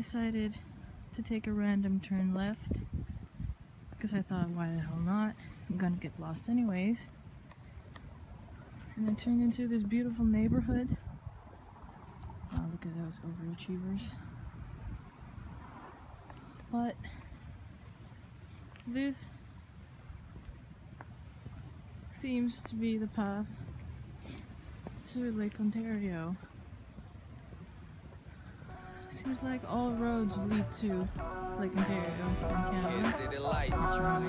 to take a random turn left because I thought, why the hell not? I'm gonna get lost anyways. And I turned into this beautiful neighborhood. Wow, look at those overachievers. But this seems to be the path to Lake Ontario. Seems like all roads lead to Lake Ontario in Canada. City lights. It's really.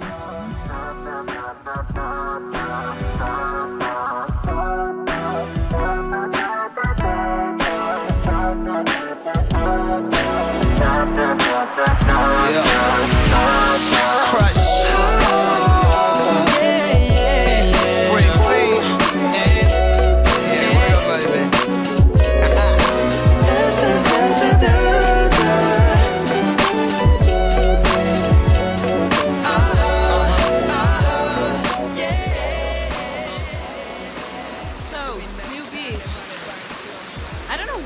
Yeah.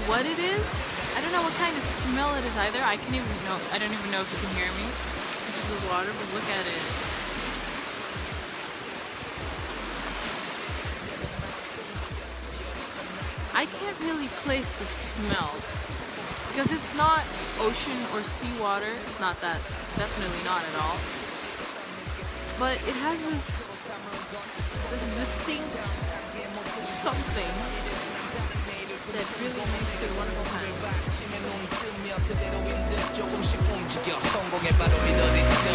What it is. I don't know what kind of smell it is either. I can't even know. I don't even know if you can hear me. This is the water, but look at it. I can't really place the smell because it's not ocean or seawater. It's not that. Definitely not at all. But it has this this distinct something 조금씩 움직여 성공의 바로 믿어듣지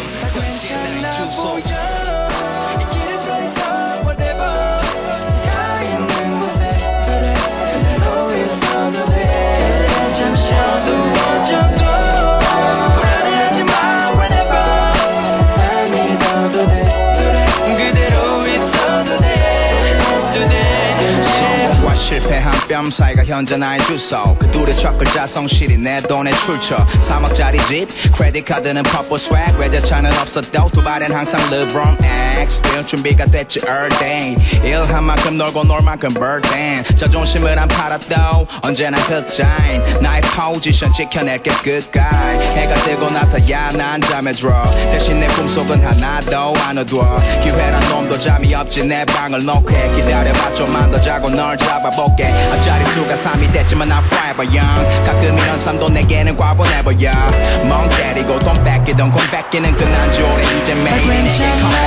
실패. 한뼘 사이가 현재 나의 주소. 그 둘의 첫 글자 성실히 내 돈의 출처. 3억짜리 집 크레딧 카드는 퍼플 swag. 외제차는 없어도 두 발엔 항상 LeBron X. still 준비가 됐지 day. 일한 만큼 놀고 놀 만큼 birthday 자존심을 안 팔았도 언제나 흑자인. 나의 포지션 지켜낼게 끝까지 해가 뜨고 나서야 난 잠에 들어. 대신 내 꿈속은 하나도 안 어두워 기회란 놈도 잠이 없지 내 방을 놓게 기다려봐 좀만 더 자고 널 잡아볼게 앞자리 수가 3이 됐지만 I'm forever young. 가끔 이런 삶도 내게는 과분해 보여 멍 때리고 돈 뺏기던 공 뺏기는 끝난 지 오래 이제 매일이 내게